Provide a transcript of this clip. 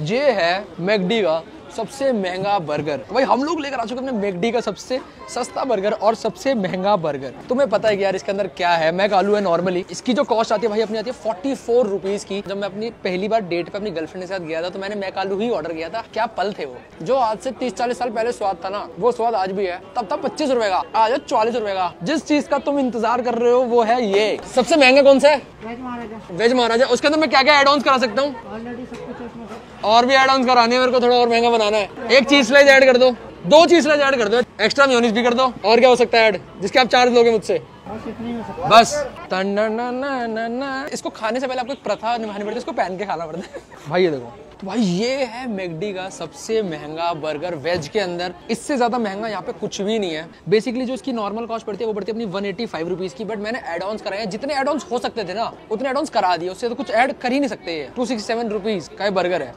ये है मैकडी का सबसे महँगा बर्गर। भाई हम लोग लेकर आ चुके हैं अपने मैकडी का सबसे सस्ता बर्गर और सबसे महँगा बर्गर। तुम्हें पता है कि यार इसके अंदर क्या है? मैक आलू है नॉर्मली इसकी जो कॉस्ट आती है भाई अपनी आती है फोर्टी फोर रुपीज़ की। जब मैं अपनी पहली बार डेट पे अपनी गर्लफ्रेंड के साथ गया था तो मैंने मैक आलू ही ऑर्डर किया था। क्या पल थे वो? जो आज से तीस चालीस साल पहले स्वाद था ना वो स्वाद आज भी है। तब तब पच्चीस रुपए का आज चालीस रुपए का। जिस चीज़ का तुम इंतज़ार कर रहे हो वो है ये। सबसे महँगा कौन सा? है वेज महाराजा। वेज महाराजा। उसके अंदर मैं क्या क्या एड ऑन करा सकता हूँ? और भी एड ऑन कराने हैं मेरे को थोड़ा और महँगा बनाना है। एक चीज़ स्लाइस ऐड कर दो। दो चीज़ स्लाइस ऐड कर दो। एक्स्ट्रा म्योनीस भी कर दो। और क्या हो सकता है ऐड जिसके आप चार्ज लोगे मुझसे। बस। ही हो इसको खाने से पहले आपको एक प्रथा निभानी पड़ती है इसको पहन के खाना पड़ता है। भाई ये देखो। तो भाई ये है मैकडी का सबसे महँगा बर्गर वेज के अंदर। इससे ज़्यादा महँगा यहाँ पे कुछ भी नहीं है। बेसिकली जो इसकी नॉर्मल कॉस्ट पड़ती है वो पड़ती है अपनी वन एटी फाइव रुपीज़ की। बट मैंने एड ऑन कराए जितने एड ऑन हो सकते थे ना उतने एड ऑन करा दिए। उससे तो कुछ ऐड कर ही नहीं सकते टू सिक्स सेवन रुपीज़ का बर्गर है।